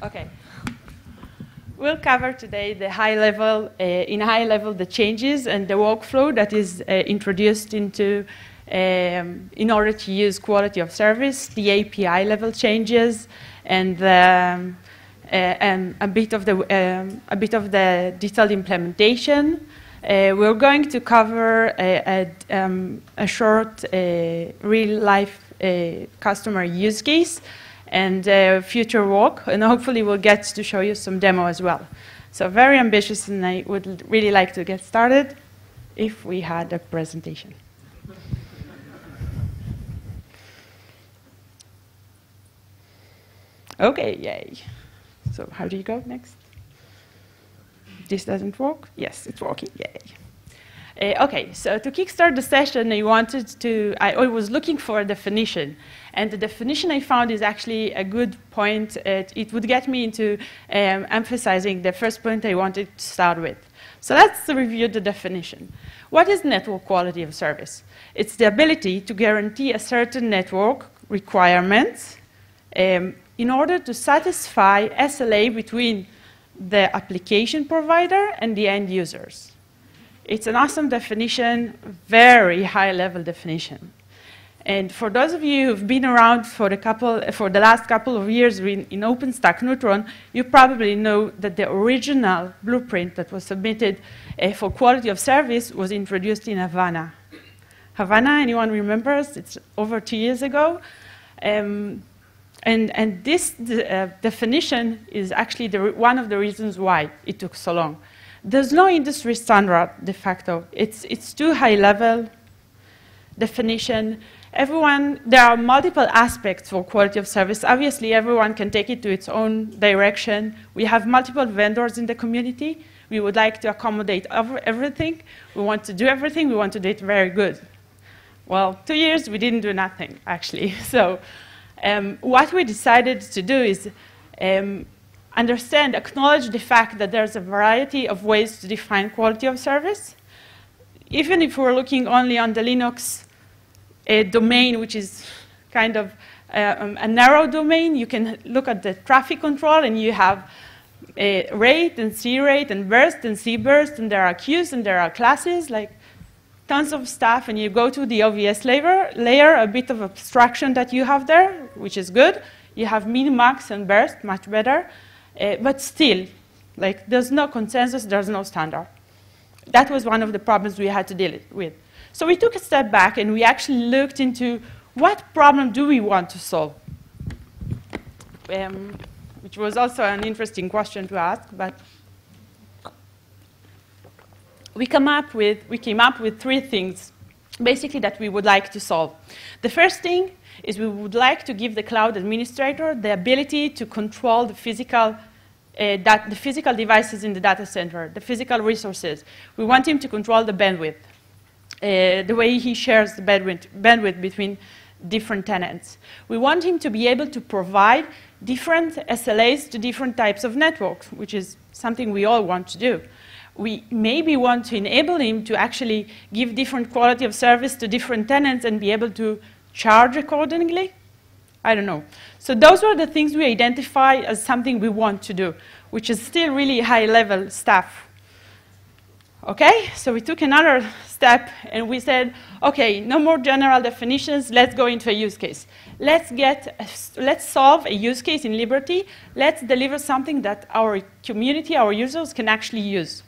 Okay. We'll cover today the high level, uh, in high level, the changes and the workflow that is uh, introduced into, um, in order to use quality of service, the API level changes, and, uh, and a bit of the um, a bit of the detailed implementation. We're going to cover a, a, um, a short real life customer use case and uh, future work, and hopefully we'll get to show you some demo as well. So very ambitious, and I would really like to get started if we had a presentation. Okay, yay. So how do you go next? This doesn't work? Yes, it's working, yay. Uh, okay, so to kickstart the session, I wanted to, I, I, was looking for a definition. And the definition I found is actually a good point. It, it would get me into um, emphasizing the first point I wanted to start with. So let's review the definition. What is network quality of service? It's the ability to guarantee a certain network requirements um, in order to satisfy SLA between the application provider and the end users. It's an awesome definition, very high level definition. And for those of you who've been around for, couple, for the last couple of years in, in OpenStack Neutron, you probably know that the original blueprint that was submitted uh, for quality of service was introduced in Havana. Havana, anyone remembers? It's over two years ago. Um, and, and this uh, definition is actually the, one of the reasons why it took so long. There's no industry standard de facto. It's, it's too high level definition. Everyone, there are multiple aspects for quality of service. Obviously, everyone can take it to its own direction. We have multiple vendors in the community. We would like to accommodate everything. We want to do everything. We want to do it very good. Well, two years, we didn't do nothing, actually. So um, what we decided to do is um, understand, acknowledge the fact that there's a variety of ways to define quality of service. Even if we're looking only on the Linux uh, domain, which is kind of uh, um, a narrow domain, you can look at the traffic control and you have a rate and C rate and burst and C burst, and there are queues and there are classes, like tons of stuff, and you go to the OVS layer, layer, a bit of abstraction that you have there, which is good. You have min, max, and burst, much better. Uh, but still, like, there's no consensus, there's no standard. That was one of the problems we had to deal with. So we took a step back and we actually looked into what problem do we want to solve? Um, which was also an interesting question to ask, but we, come up with, we came up with three things, basically, that we would like to solve. The first thing is we would like to give the cloud administrator the ability to control the physical uh, that the physical devices in the data center, the physical resources. We want him to control the bandwidth, uh, the way he shares the bandwidth, bandwidth between different tenants. We want him to be able to provide different SLAs to different types of networks, which is something we all want to do. We maybe want to enable him to actually give different quality of service to different tenants and be able to charge accordingly. I don't know. So those were the things we identify as something we want to do, which is still really high-level stuff. Okay, so we took another step and we said, okay, no more general definitions, let's go into a use case. Let's, get, let's solve a use case in Liberty. Let's deliver something that our community, our users can actually use.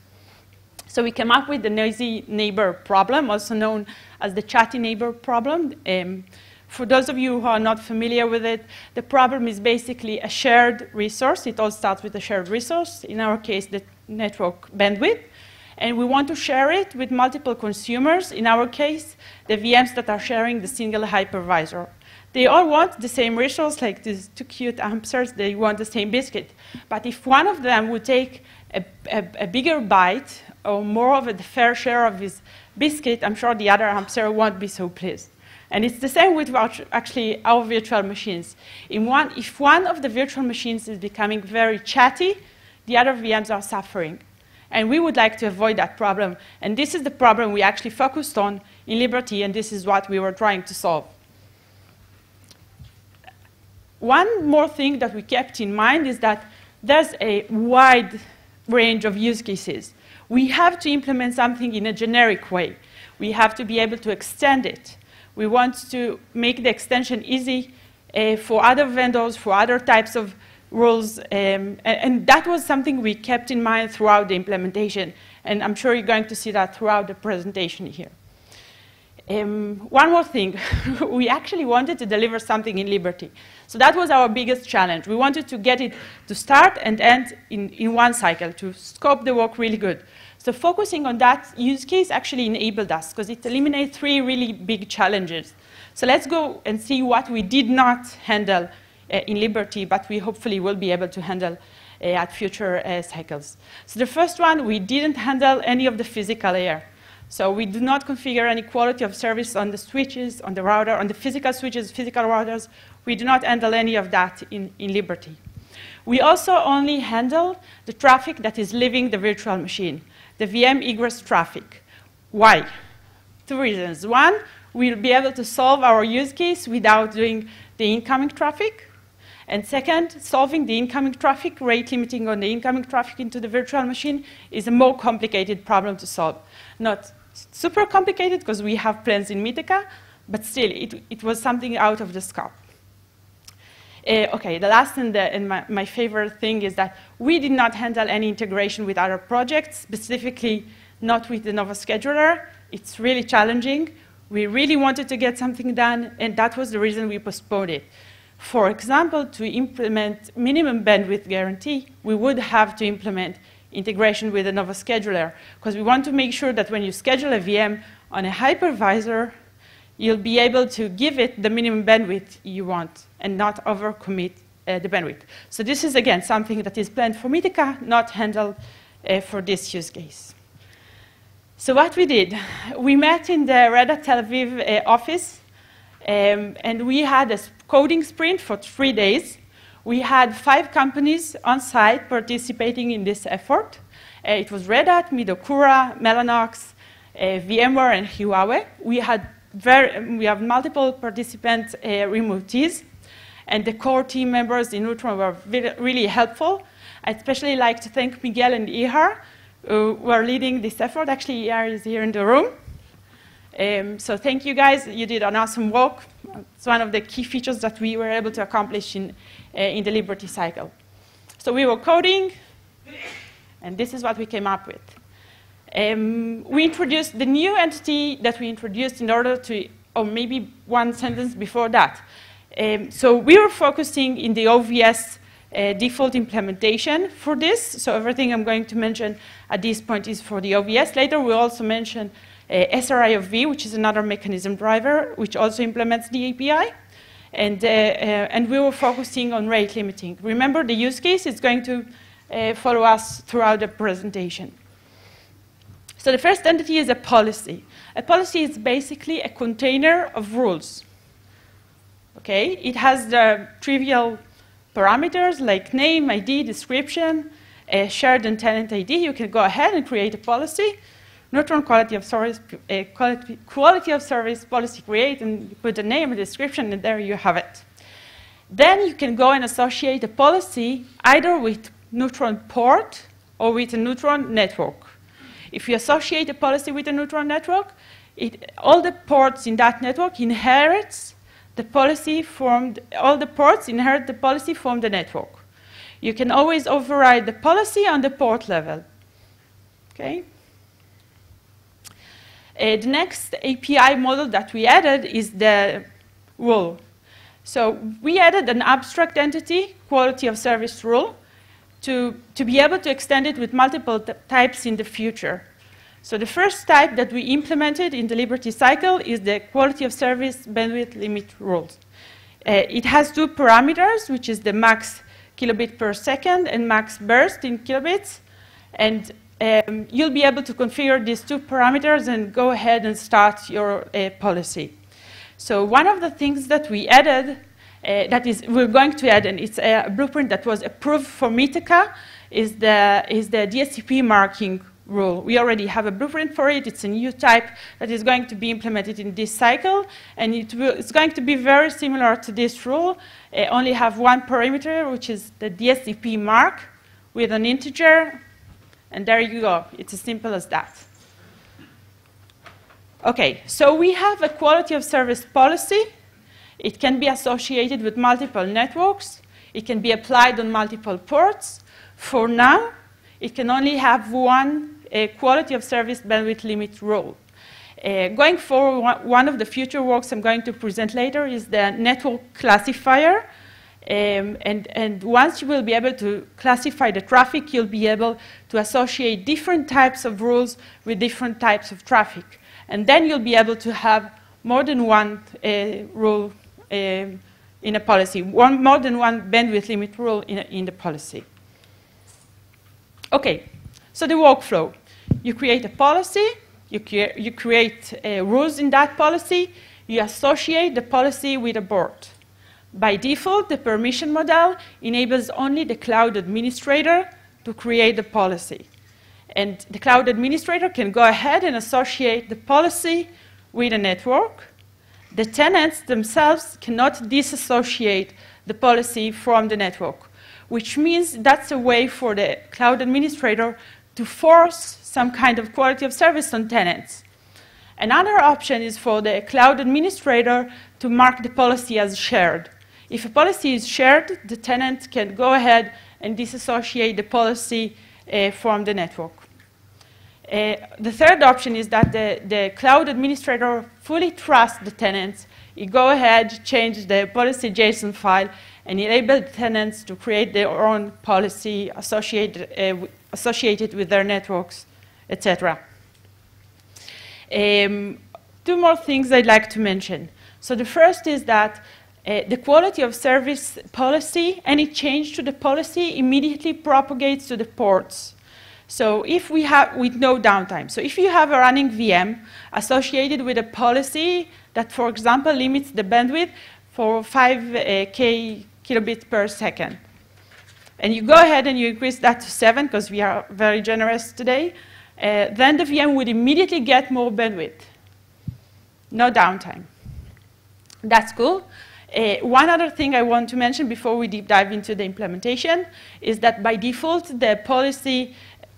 So we came up with the noisy neighbor problem, also known as the chatty neighbor problem. Um, for those of you who are not familiar with it, the problem is basically a shared resource. It all starts with a shared resource, in our case, the network bandwidth. And we want to share it with multiple consumers, in our case, the VMs that are sharing the single hypervisor. They all want the same resource, like these two cute hamsters, they want the same biscuit. But if one of them would take a, a, a bigger bite or more of a fair share of his biscuit, I'm sure the other hamster won't be so pleased. And it's the same with actually our virtual machines. One, if one of the virtual machines is becoming very chatty, the other VMs are suffering. And we would like to avoid that problem. And this is the problem we actually focused on in Liberty, and this is what we were trying to solve. One more thing that we kept in mind is that there's a wide range of use cases. We have to implement something in a generic way. We have to be able to extend it. We want to make the extension easy uh, for other vendors, for other types of rules, um, and, that was something we kept in mind throughout the implementation, and I'm sure you're going to see that throughout the presentation here. Um, one more thing, we actually wanted to deliver something in Liberty. So that was our biggest challenge. We wanted to get it to start and end in, in one cycle, to scope the work really good. So focusing on that use case actually enabled us because it eliminated three really big challenges. So let's go and see what we did not handle in Liberty, but we hopefully will be able to handle uh, at future uh, cycles. So the first one, we didn't handle any of the physical layer. So we do not configure any quality of service on the switches, on the router, on the physical switches, physical routers. We do not handle any of that in, in Liberty. We also only handle the traffic that is leaving the virtual machine the VM egress traffic. Why? Two reasons. One, we'll be able to solve our use case without doing the incoming traffic. And second, solving the incoming traffic, rate limiting on the incoming traffic into the virtual machine is a more complicated problem to solve. Not super complicated because we have plans in Mitaka, but still, it, it was something out of the scope. Uh, okay, the last and, the, and my, my, favorite thing is that we did not handle any integration with other projects, specifically not with the Nova Scheduler. It's really challenging. We really wanted to get something done, and that was the reason we postponed it. For example, to implement minimum bandwidth guarantee, we would have to implement integration with the Nova Scheduler, because we want to make sure that when you schedule a VM on a hypervisor, you'll be able to give it the minimum bandwidth you want and not overcommit uh, the bandwidth. So this is, again, something that is planned for Mitaka, not handled uh, for this use case. So what we did, we met in the Red Hat Tel Aviv uh, office, um, and we had a coding sprint for three days. We had five companies on site participating in this effort. Uh, it was Red Hat, Midokura, Mellanox, uh, VMware, and Huawei. We had very, we have multiple participant uh, remotees, and the core team members in Neutron were really helpful. I especially like to thank Miguel and Ihar, who were leading this effort. Actually, Ihar is here in the room. Um, so thank you guys. You did an awesome work. It's one of the key features that we were able to accomplish in, uh, in the Liberty cycle. So we were coding, and this is what we came up with. Um, we introduced the new entity that we introduced in order to, or maybe one sentence before that. Um, so we were focusing in the OVS uh, default implementation for this. So everything I'm going to mention at this point is for the OVS. Later we'll also mention uh, SRIOV, which is another mechanism driver, which also implements the API. And, uh, uh, and we were focusing on rate limiting. Remember, the use case is going to follow us throughout the presentation. So the first entity is a policy. A policy is basically a container of rules. Okay, it has the trivial parameters like name, ID, description, shared and tenant ID. You can go ahead and create a policy. Neutron quality of service, uh, quality, quality of service policy create and you put a name, a description, and there you have it. Then you can go and associate a policy either with Neutron port or with a Neutron network. If you associate a policy with a neutron network, it, all the ports in that network inherits the policy formed, all the ports inherit the policy from the network. You can always override the policy on the port level. Okay? Uh, the next API model that we added is the rule. So we added an abstract entity, quality of service rule, to, to be able to extend it with multiple types in the future. So the first type that we implemented in the Liberty cycle is the quality of service bandwidth limit rules. Uh, it has two parameters, which is the max kilobit per second and max burst in kilobits. And um, you'll be able to configure these two parameters and go ahead and start your uh, policy. So one of the things that we added uh, that is, we're going to add, and it's a blueprint that was approved for Mitaka, is the, is the DSCP marking rule. We already have a blueprint for it. It's a new type that is going to be implemented in this cycle, and it will, it's going to be very similar to this rule, uh, only have one parameter, which is the DSCP mark, with an integer, and there you go. It's as simple as that. Okay, so we have a quality of service policy. It can be associated with multiple networks. It can be applied on multiple ports. For now, it can only have one uh, quality of service bandwidth limit rule. Uh, going forward, one of the future works I'm going to present later is the network classifier. Um, and, and once you will be able to classify the traffic, you'll be able to associate different types of rules with different types of traffic. And then you'll be able to have more than one uh, rule uh, in a policy, one, more than one bandwidth limit rule in, a, in the policy. Okay, so the workflow. You create a policy, you, cre you create uh, rules in that policy, you associate the policy with a board. By default, the permission model enables only the cloud administrator to create the policy. And the cloud administrator can go ahead and associate the policy with a network. The tenants themselves cannot disassociate the policy from the network, which means that's a way for the cloud administrator to force some kind of quality of service on tenants. Another option is for the cloud administrator to mark the policy as shared. If a policy is shared, the tenant can go ahead and disassociate the policy uh, from the network. Uh, the third option is that the, the cloud administrator fully trusts the tenants. You go ahead, change the policy JSON file, and enable tenants to create their own policy associated, uh, associated with their networks etc. Um, two more things I'd like to mention. So the first is that uh, the quality of service policy, any change to the policy immediately propagates to the ports. So if we have, with no downtime. So if you have a running VM associated with a policy that, for example, limits the bandwidth for 5K uh, kilobits per second, and you go ahead and you increase that to 7 because we are very generous today, uh, then the VM would immediately get more bandwidth. No downtime. That's cool. Uh, one other thing I want to mention before we deep dive into the implementation is that by default, the policy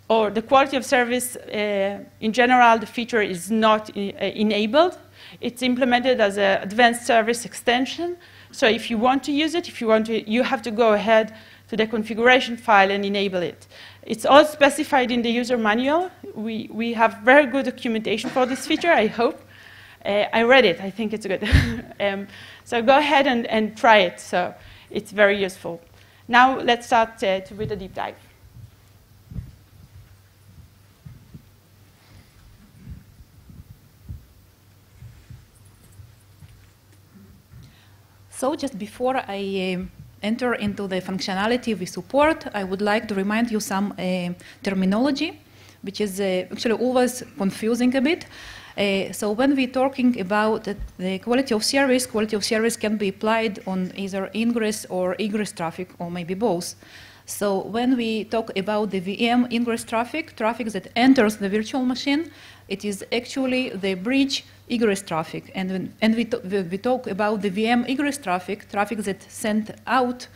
or the quality of service uh, in general, the feature is not uh, enabled. It's implemented as an advanced service extension. So if you want to use it, if you want to, you have to go ahead to the configuration file and enable it. It's all specified in the user manual. We, we have very good documentation for this feature, I hope. Uh, I read it. I think it's good. um, so go ahead and, and try it. So it's very useful. Now let's start uh, to, with a deep dive. So just before I uh, enter into the functionality we support, I would like to remind you some uh, terminology, which is uh, actually always confusing a bit. Uh, so when we're talking about the quality of service, quality of service can be applied on either ingress or egress traffic, or maybe both. So when we talk about the VM ingress traffic, traffic that enters the virtual machine, it is actually the bridge egress traffic. And, when, and we, we talk about the VM egress traffic, traffic that sent out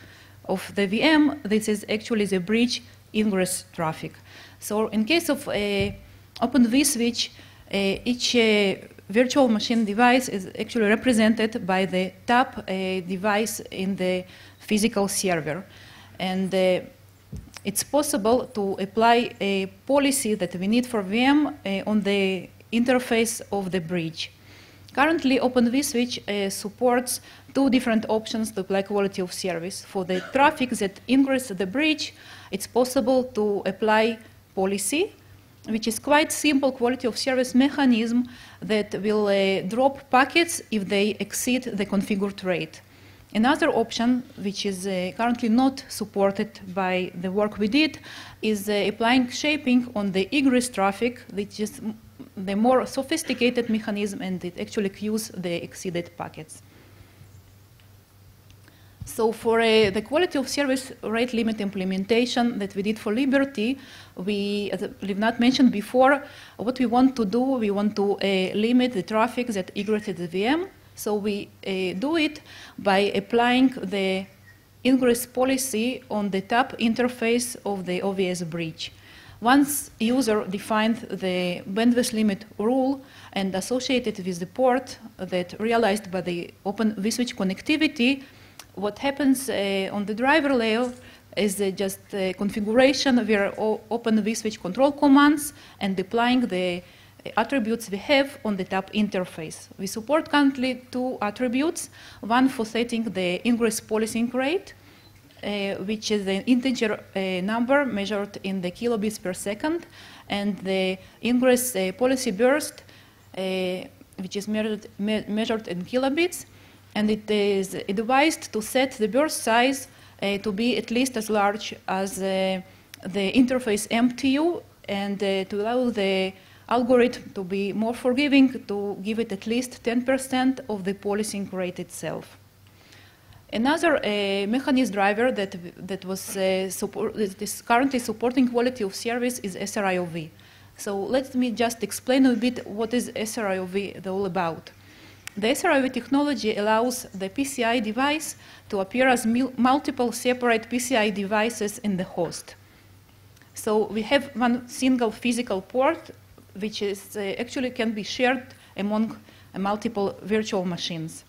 of the VM, this is actually the bridge ingress traffic. So in case of a Open vSwitch, uh, each uh, virtual machine device is actually represented by the tap uh, device in the physical server. And it's possible to apply a policy that we need for VM on the interface of the bridge. Currently, Open vSwitch uh, supports two different options to apply quality of service. For the traffic that ingress the bridge, it's possible to apply policy, which is quite simple quality of service mechanism that will uh, drop packets if they exceed the configured rate. Another option, which is uh, currently not supported by the work we did, is uh, applying shaping on the egress traffic, which is the more sophisticated mechanism and it actually queues the exceeded packets. So for uh, the quality of service rate limit implementation that we did for Liberty, we, as Livnat mentioned before, what we want to do, we want to uh, limit the traffic that egrets the VM. So we uh, do it by applying the ingress policy on the tap interface of the OVS bridge. Once user defined the bandwidth limit rule and associated with the port that realized by the open vSwitch connectivity, what happens uh, on the driver layer is uh, just a configuration where open vSwitch control commands and applying the attributes we have on the tap interface. We support currently two attributes, one for setting the ingress policing rate, uh, which is an integer uh, number measured in the kilobits per second, and the ingress uh, policy burst, uh, which is measured, me measured in kilobits, and it is advised to set the burst size uh, to be at least as large as uh, the interface MTU and to allow the algorithm to be more forgiving to give it at least 10% of the policing rate itself. Another uh, mechanism driver that, that was uh, support, that is currently supporting quality of service is SRIOV. So let me just explain a bit what is SRIOV all about. The SRIOV technology allows the PCI device to appear as multiple separate PCI devices in the host. So we have one single physical port which is uh, actually can be shared among uh, multiple virtual machines.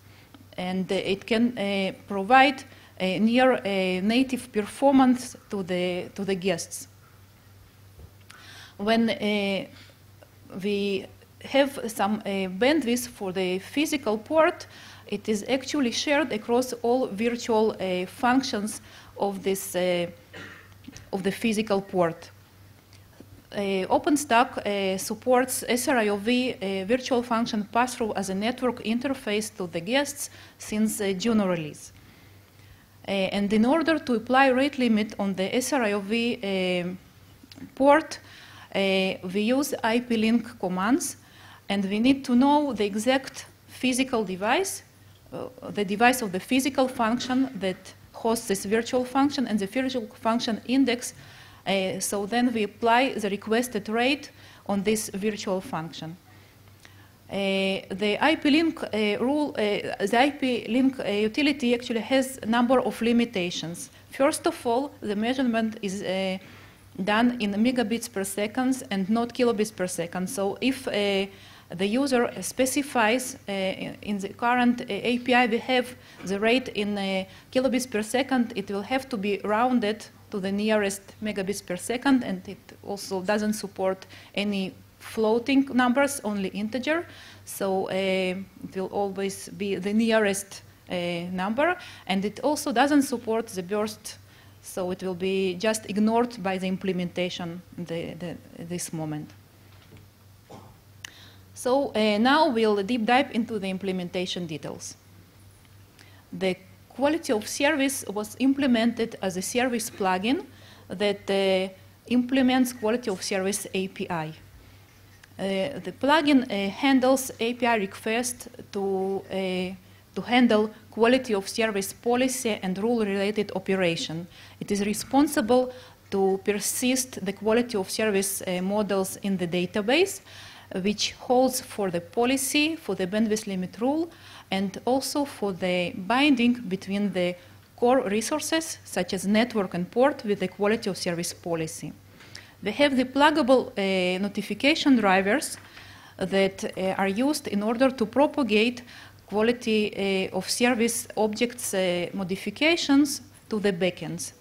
And uh, it can provide a near native performance to the, to the guests. When we have some bandwidth for the physical port, it is actually shared across all virtual uh, functions of this uh, of the physical port. Uh, OpenStack uh, supports SRIOV uh, virtual function pass-through as a network interface to the guests since uh, Juno release. Uh, and in order to apply rate limit on the SRIOV uh, port, we use IP-link commands, and we need to know the exact physical device, the device of the physical function that hosts this virtual function, and the virtual function index uh, so then we apply the requested rate on this virtual function. Uh, the IP-link uh, rule, uh, the IP-link uh, utility actually has a number of limitations. First of all, the measurement is uh, done in megabits per second and not kilobits per second. So if the user specifies in the current API we have the rate in kilobits per second, it will have to be rounded to the nearest megabits per second, and it also doesn't support any floating numbers, only integer. So uh, it will always be the nearest uh, number, and it also doesn't support the burst, so it will be just ignored by the implementation the, this moment. So uh, now we'll deep dive into the implementation details. The quality of service was implemented as a service plugin that uh, implements quality of service API. Uh, the plugin uh, handles API requests to, uh, to handle quality of service policy and rule-related operation. It is responsible to persist the quality of service uh, models in the database, which holds for the policy, for the bandwidth limit rule, and also for the binding between the core resources, such as network and port, with the quality of service policy. They have the pluggable uh, notification drivers that uh, are used in order to propagate quality uh, of service objects uh, modifications to the backends.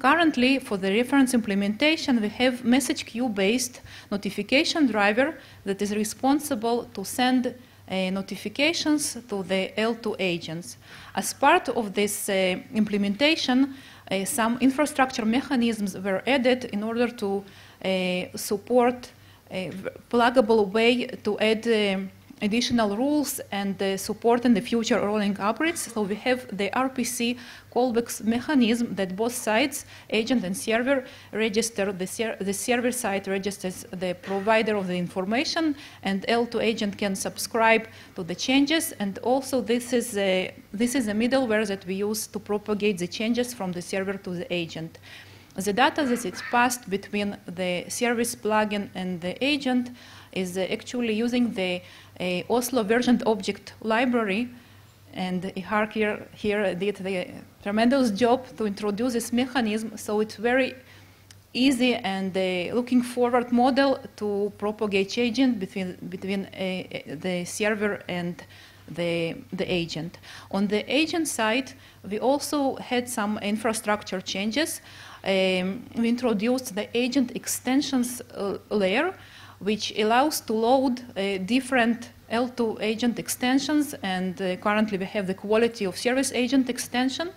Currently, for the reference implementation, we have message queue-based notification driver that is responsible to send uh, notifications to the L2 agents. As part of this uh, implementation, uh, some infrastructure mechanisms were added in order to support a pluggable way to add additional rules and uh, support in the future rolling upgrades. So we have the RPC callbacks mechanism that both sides, agent and server, register. The, ser the server side registers the provider of the information, and L2 agent can subscribe to the changes. And also, this is a, this is a middleware that we use to propagate the changes from the server to the agent. The data that is passed between the service plugin and the agent is uh, actually using the Oslo versioned object library And Ihar here, here did the tremendous job to introduce this mechanism, so it's very easy and uh, looking forward model to propagate changes between, between uh, the server and the, the agent. On the agent side, we also had some infrastructure changes. Um, we introduced the agent extensions uh, layer, which allows to load uh, different L2 agent extensions, and uh, currently we have the quality of service agent extension.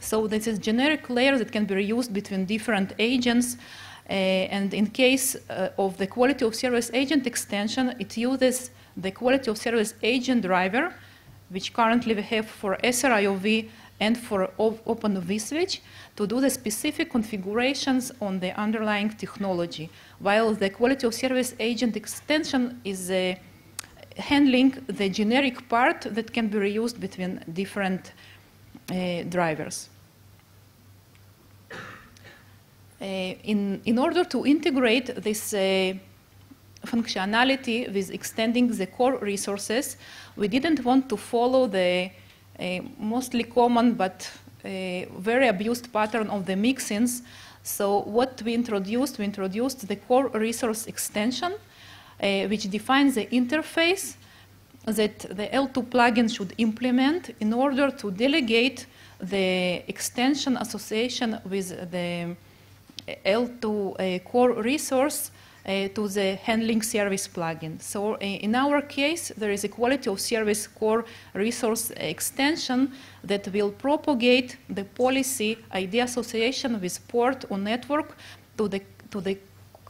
So this is generic layer that can be reused between different agents. Uh, and in case uh, of the quality of service agent extension, it uses the quality of service agent driver, which currently we have for SRIOV and for Open vSwitch, to do the specific configurations on the underlying technology, while the quality of service agent extension is uh, handling the generic part that can be reused between different uh, drivers. Uh, in, in order to integrate this uh, functionality with extending the core resources, we didn't want to follow the uh, mostly common but uh, very abused pattern of the mixins. So what we introduced, we introduced the core resource extension, uh, which defines the interface that the L2 plugin should implement in order to delegate the extension association with the L2 uh, core resource to the handling service plugin. So uh, in our case, there is a quality of service core resource extension that will propagate the policy ID association with port or network to the, to the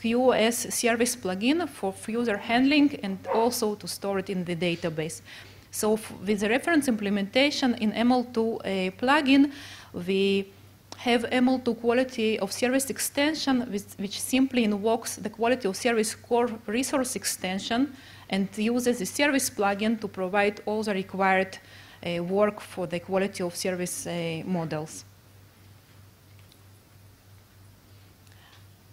QoS service plugin for further handling and also to store it in the database. So with the reference implementation in ML2 uh, plugin, we have ML2 quality of service extension, which, which, simply invokes the quality of service core resource extension and uses the service plugin to provide all the required uh, work for the quality of service uh, models.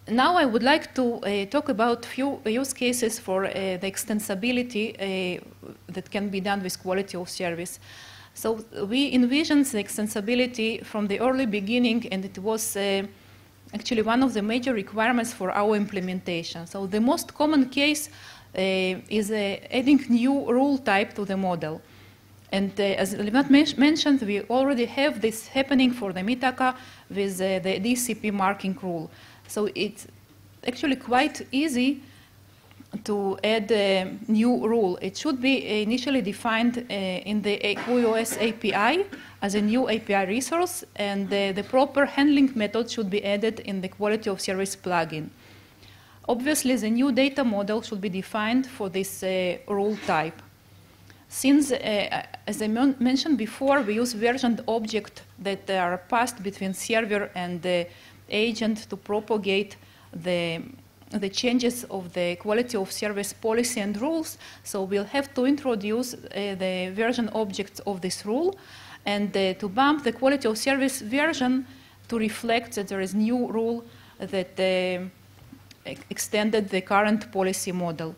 Now I would like to uh, talk about few use cases for uh, the extensibility uh, that can be done with quality of service. So we envisioned the extensibility from the early beginning, and it was uh, actually one of the major requirements for our implementation. So the most common case uh, is uh, adding new rule type to the model. And uh, as Livnat mentioned, we already have this happening for the Mitaka with uh, the DSCP marking rule. So it's actually quite easy to add a new rule. It should be initially defined uh, in the QoS API as a new API resource, and the, the, proper handling method should be added in the quality of service plugin. Obviously, the new data model should be defined for this uh, rule type. Since, uh, as I mentioned before, we use versioned objects that are passed between server and the agent to propagate the the changes of the quality of service policy and rules. So we'll have to introduce uh, the version objects of this rule and uh, to bump the quality of service version to reflect that there is new rule that uh, extended the current policy model.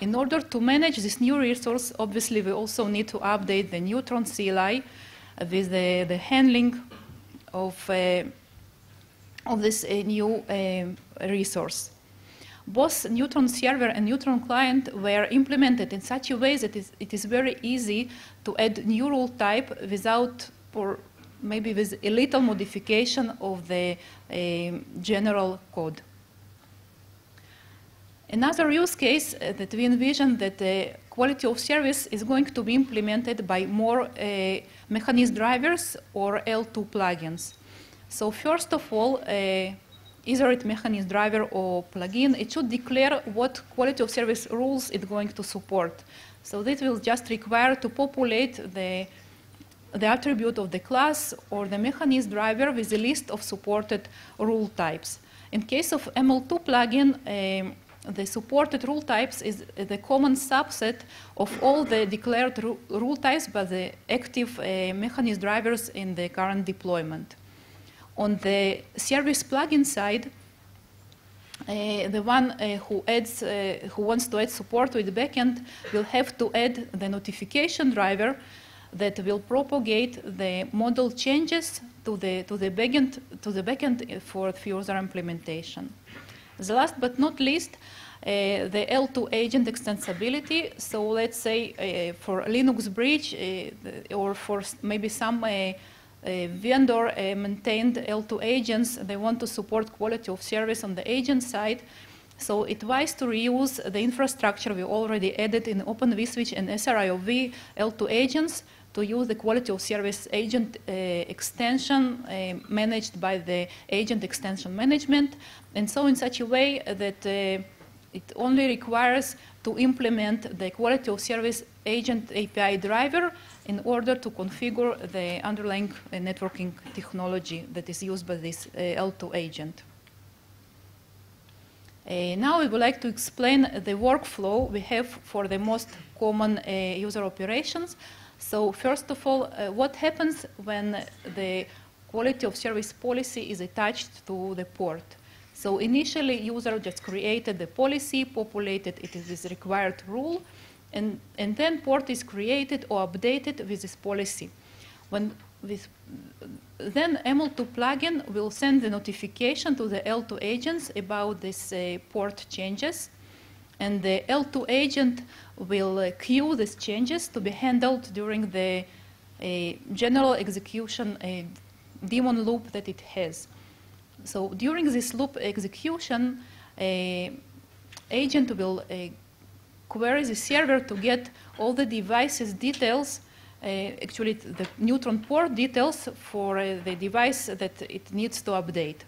In order to manage this new resource, obviously we also need to update the neutron CLI with the, the handling of uh, of this uh, new uh, resource. Both Neutron server and Neutron client were implemented in such a way that it is very easy to add new rule type without, or maybe with a little modification of the uh, general code. Another use case uh, that we envision that the quality of service is going to be implemented by more uh, mechanism drivers or L2 plugins. So first of all, uh, either it mechanism driver or plugin, it should declare what quality of service rules it's going to support. So this will just require to populate the, the attribute of the class or the mechanism driver with a list of supported rule types. In case of ML2 plugin, um, the supported rule types is the common subset of all the declared ru rule types by the active uh, mechanism drivers in the current deployment. On the service plugin side, uh, the one uh, who adds, uh, who wants to add support with the backend will have to add the notification driver that will propagate the model changes to the, to the backend, to the backend for user implementation. The last but not least, uh, the L2 agent extensibility. So let's say uh, for Linux bridge uh, or for maybe some vendor uh, maintained L2 agents, they want to support quality of service on the agent side. So it wise to reuse the infrastructure we already added in Open vSwitch and SRIOV L2 agents to use the quality of service agent uh, extension uh, managed by the agent extension management, and so in such a way that uh, it only requires to implement the quality of service agent API driver in order to configure the underlying uh, networking technology that is used by this uh, L2 agent. Uh, now we would like to explain the workflow we have for the most common uh, user operations. So first of all, uh, what happens when the quality of service policy is attached to the port? So initially, user just created the policy, populated it with required rule, and, and then port is created or updated with this policy. When with, then ML2 plugin will send the notification to the L2 agents about these uh, port changes, and the L2 agent will uh, queue these changes to be handled during the uh, general execution daemon loop that it has. So during this loop execution, agent will uh, query the server to get all the device's details, uh, actually the neutron port details for uh, the device that it needs to update.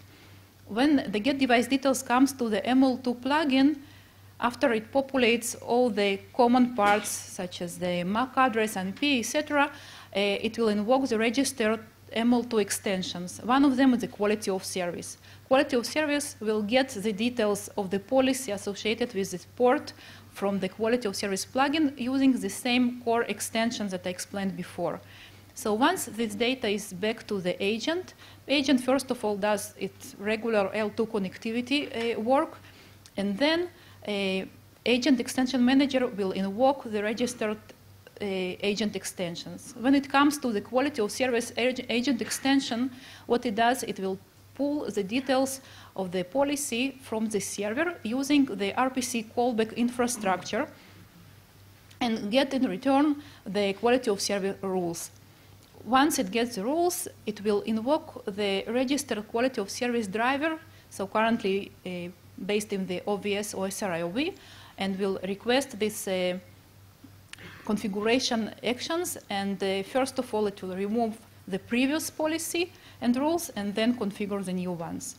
When the get device details comes to the ML2 plugin, after it populates all the common parts such as the MAC address, IP, etc., uh, it will invoke the registered ML2 extensions. One of them is the quality of service. Quality of service will get the details of the policy associated with this port from the quality of service plugin using the same core extension that I explained before. So once this data is back to the agent, agent first of all does its regular L2 connectivity uh, work, and then uh, agent extension manager will invoke the registered uh, agent extensions. When it comes to the quality of service agent extension, what it does, it will pull the details of the policy from the server using the RPC callback infrastructure and get in return the quality of service rules. Once it gets the rules, it will invoke the registered quality of service driver, so currently uh, based in the OVS or and will request this uh, configuration actions. And uh, first of all, it will remove the previous policy and rules and then configure the new ones.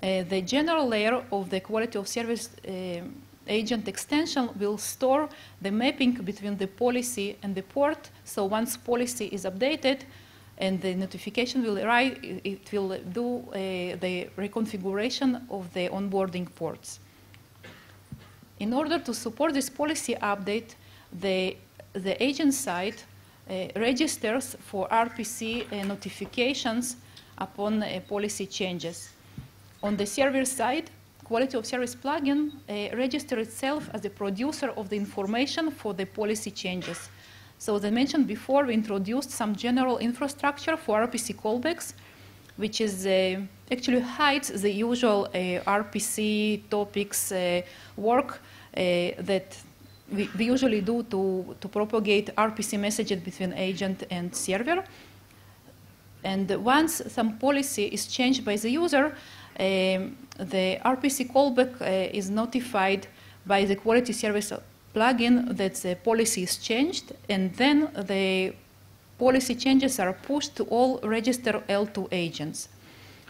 Uh, the general layer of the quality of service uh, agent extension will store the mapping between the policy and the port. So once policy is updated and the notification will arrive, it will do uh, the reconfiguration of the onboarding ports. In order to support this policy update, the, the agent side uh, registers for RPC uh, notifications upon policy changes. On the server side, Quality of Service plugin uh, registers itself as the producer of the information for the policy changes. So as I mentioned before, we introduced some general infrastructure for RPC callbacks, which is uh, actually hides the usual uh, RPC topics uh, work uh, that we, usually do to, to propagate RPC messages between agent and server. And once some policy is changed by the user, the RPC callback uh, is notified by the quality service plugin that the policy is changed, and then the policy changes are pushed to all registered L2 agents.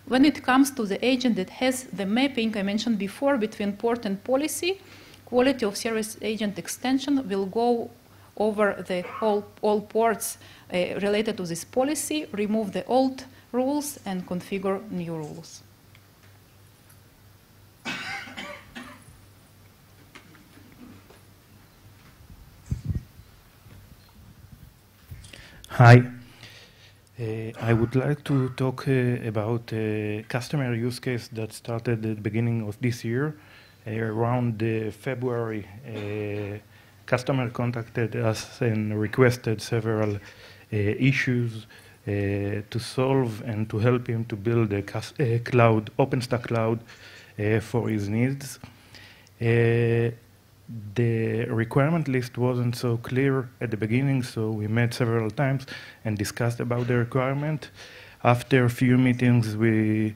When it comes to the agent that has the mapping I mentioned before between port and policy, quality of service agent extension will go over the all ports uh, related to this policy, remove the old rules, and configure new rules. Hi. Uh, I would like to talk uh, about a customer use case that started at the beginning of this year. Uh, around February, customer contacted us and requested several issues to solve and to help him to build a cloud, OpenStack cloud for his needs the requirement list wasn't so clear at the beginning, so we met several times and discussed about the requirement. After a few meetings, we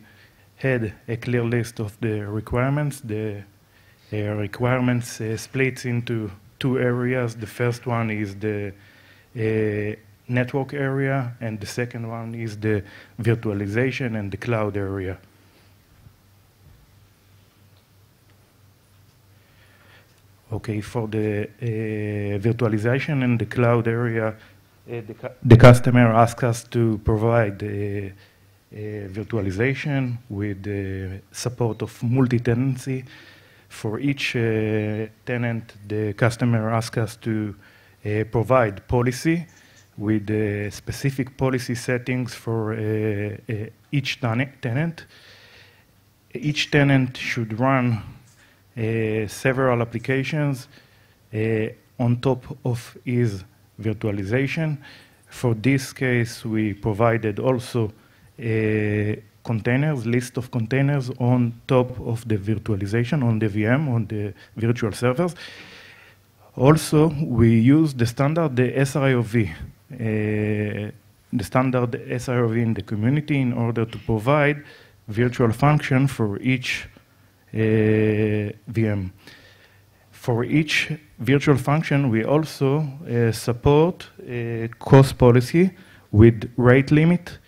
had a clear list of the requirements. The uh, requirements uh, split into two areas. The first one is the uh, network area, and the second one is the virtualization and the cloud area. Okay, for the uh, virtualization in the cloud area, uh, the, cu the, customer asks us to provide uh, virtualization with the support of multi-tenancy. For each uh, tenant, the customer asks us to uh, provide policy with uh, specific policy settings for each tenant. Each tenant should run uh, several applications uh, on top of his virtualization. For this case, we provided also uh, containers, list of containers on top of the virtualization on the VM, on the virtual servers. Also, we use the standard the SRIOV, uh, the standard SRIOV in the community in order to provide virtual function for each uh, VM. For each virtual function, we also uh, support a QoS policy with rate limit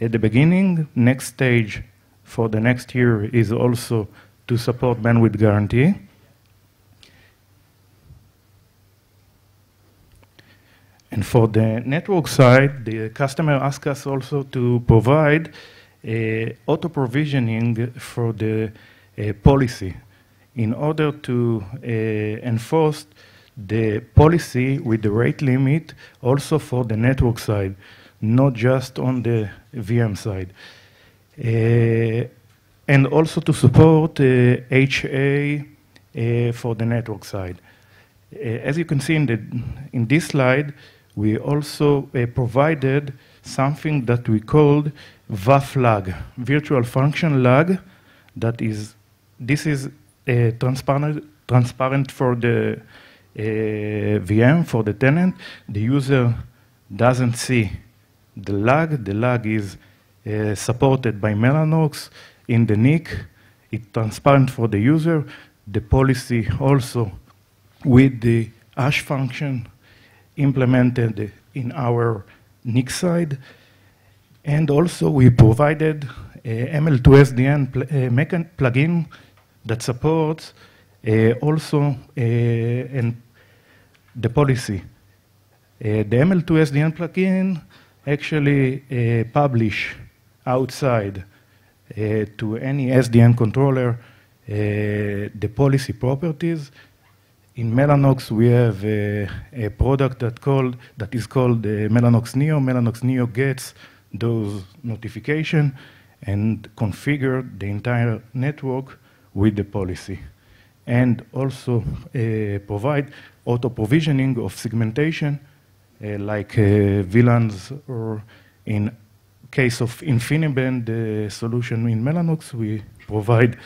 at the beginning. Next stage for the next year is also to support bandwidth guarantee. And for the network side, the customer asks us also to provide uh, auto provisioning for the policy in order to uh, enforce the policy with the rate limit also for the network side, not just on the VM side. Uh, and also to support uh, HA uh, for the network side. As you can see in, the, in this slide, we also provided something that we called VF lag, virtual function lag, that is this is uh, transparent, transparent for the uh, VM, for the tenant. The user doesn't see the lag. The lag is uh, supported by Mellanox in the NIC. It's transparent for the user. The policy also with the hash function implemented in our NIC side. And also we provided ML2SDN pl uh, plugin that supports uh, also uh, the policy. the ML2SDN plugin actually publish outside to any SDN controller the policy properties. In Mellanox, we have a, a, product that called that is called uh, Mellanox Neo. Mellanox Neo gets those notification and configure the entire network with the policy. And also uh, provide auto provisioning of segmentation uh, like uh, VLANs or in case of InfiniBand the solution in Mellanox, we provide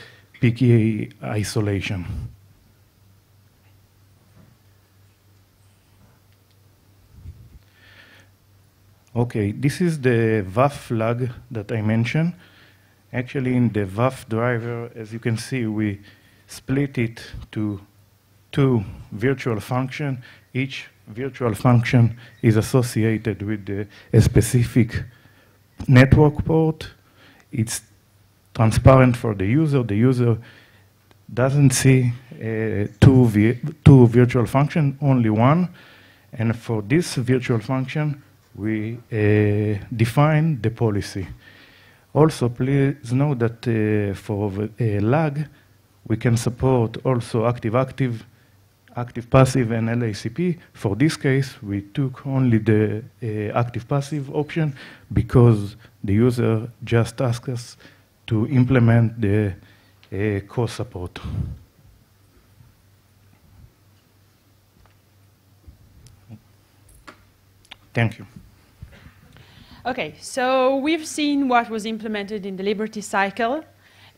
PKey isolation. Okay, this is the VAF flag that I mentioned. Actually, in the VF driver, as you can see, we split it to two virtual functions. Each virtual function is associated with the, a specific network port. It's transparent for the user. The user doesn't see uh, two, two virtual functions, only one. And for this virtual function, we uh, define the policy. Also, please know that uh, for uh, lag, we can support also active-active, active-passive, and LACP. For this case, we took only the uh, active-passive option because the user just asked us to implement the uh, core support. Thank you. Okay, so we've seen what was implemented in the Liberty cycle.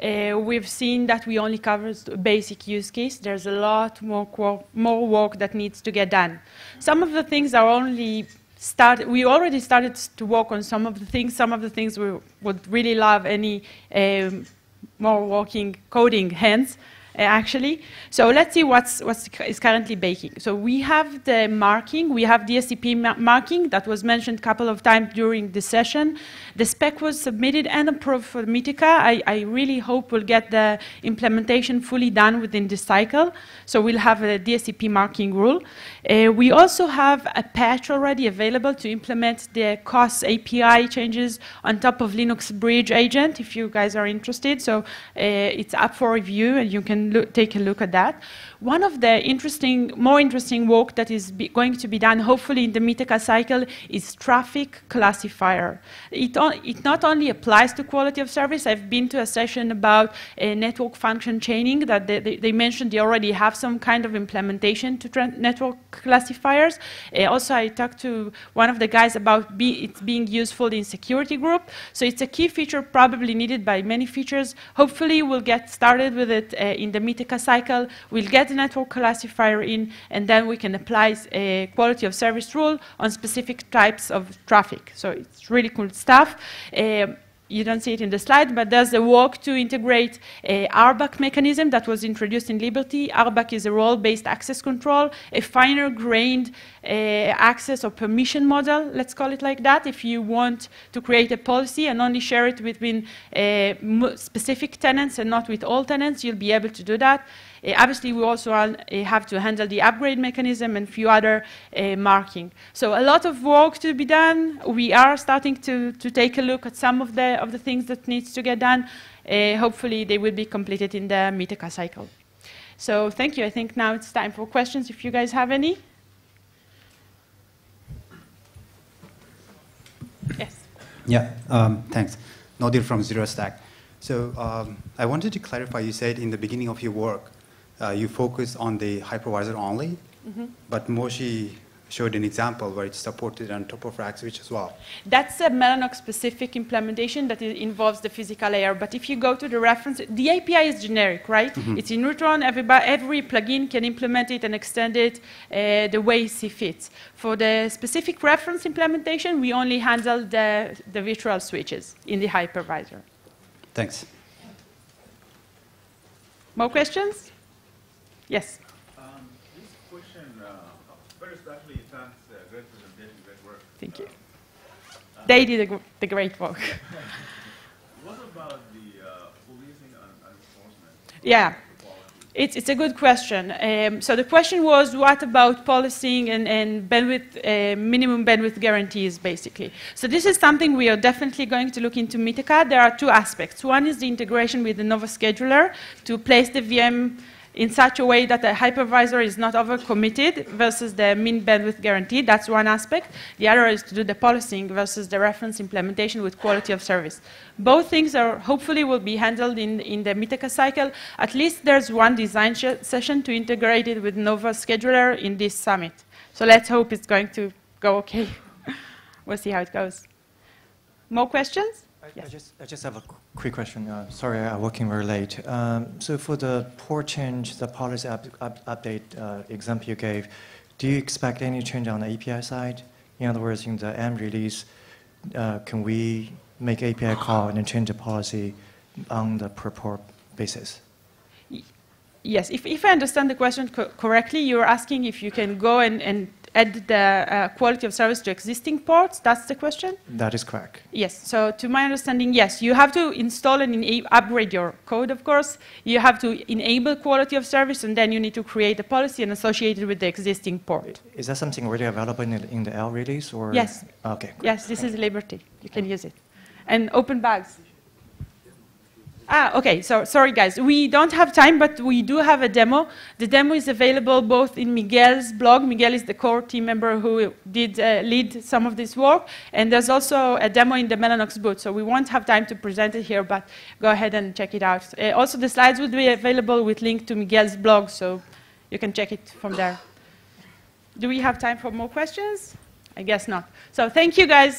Uh, we've seen that we only covered a basic use case. There's a lot more, more work that needs to get done. Some of the things are only started. We already started to work on some of the things. Some of the things we would really love any um, more working coding hands actually. So let's see what's, what's is currently baking. So we have the marking, we have DSCP ma marking that was mentioned a couple of times during the session. The spec was submitted and approved for Mitaka. I, I really hope we'll get the implementation fully done within this cycle. So we'll have a DSCP marking rule. Uh, we also have a patch already available to implement the QoS API changes on top of Linux Bridge agent, if you guys are interested. So uh, it's up for review, and you can look, take a look at that. One of the interesting, more interesting work that is going to be done, hopefully in the Mitaka cycle, is traffic classifier. It, it, not only applies to quality of service. I've been to a session about uh, network function chaining that they, they, they, mentioned they already have some kind of implementation to network classifiers. Uh, also, I talked to one of the guys about be it being useful in security group. So it's a key feature probably needed by many features. Hopefully, we'll get started with it uh, in the Mitaka cycle. We'll get the network classifier in, and then we can apply a quality of service rule on specific types of traffic. So it's really cool stuff. Uh, you don't see it in the slide, but there's a work to integrate a RBAC mechanism that was introduced in Liberty. RBAC is a role-based access control, a finer-grained uh, access or permission model, let's call it like that. If you want to create a policy and only share it between uh, specific tenants and not with all tenants, you'll be able to do that. Uh, obviously, we also uh, have to handle the upgrade mechanism and a few other uh, marking. So a lot of work to be done. We are starting to, to take a look at some of the, of the things that needs to get done. hopefully, they will be completed in the Mitaka cycle. So thank you. I think now it's time for questions if you guys have any. Yes. Yeah, um, thanks. Nadir from ZeroStack. So um, I wanted to clarify, you said in the beginning of your work uh, you focus on the hypervisor only, mm -hmm. but Moshe showed an example where it's supported on top of rack switch as well. That's a Mellanox specific implementation that involves the physical layer. But if you go to the reference, the API is generic, right? Mm -hmm. It's in Neutron. Everybody, every plugin can implement it and extend it uh, the way it fits. For the specific reference implementation, we only handle the, the virtual switches in the hypervisor. Thanks. More questions? Yes. Um, this question, uh, first, actually, thanks, uh, great presentation, great work. Thank you. Uh, they did the, the great work. what about the uh, policing and, and enforcement? Yeah. It's, it's a good question. Um, so the question was, what about policing and, and bandwidth, uh, minimum bandwidth guarantees, basically? So this is something we are definitely going to look into Mitaka. There are two aspects. One is the integration with the Nova scheduler to place the VM in such a way that the hypervisor is not overcommitted versus the min bandwidth guarantee. That's one aspect. The other is to do the policing versus the reference implementation with quality of service. Both things are hopefully will be handled in, in the Mitaka cycle. At least there's one design session to integrate it with Nova Scheduler in this summit. So let's hope it's going to go okay. we'll see how it goes. More questions? I, yes. I, just, I just have a quick question. Uh, sorry, I'm working very late. Um, so for the port change, the policy up, up, update uh, example you gave, do you expect any change on the API side? In other words, in the M release, uh, can we make API call and then change the policy on the per port basis? Yes, if, if I understand the question co correctly, you're asking if you can go and, and add the uh, quality of service to existing ports? That's the question? That is correct. Yes. So to my understanding, yes, you have to install and upgrade your code, of course. You have to enable quality of service, and then you need to create a policy and associate it with the existing port. Is that something already available in the, in the L release? or? Yes. Okay. Yes, this is Liberty. You can use it. And open bags. Ah, okay, so sorry guys. We don't have time, but we do have a demo. The demo is available both in Miguel's blog. Miguel is the core team member who did uh, lead some of this work. And there's also a demo in the Mellanox booth. So we won't have time to present it here, but go ahead and check it out. Uh, also, the slides will be available with link to Miguel's blog, so you can check it from there. Do we have time for more questions? I guess not. So thank you guys.